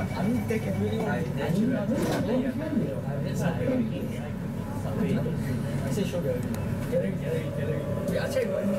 I mean, they really I did. I said, sugar. Get it, get it, get. Yeah, I checked when.